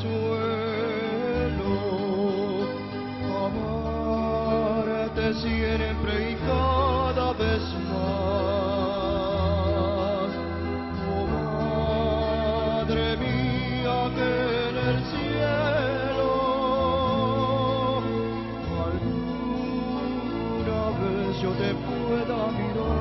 Suelo, amarte siempre y cada vez más, oh madre mía que en el cielo alguna vez yo te pueda ver.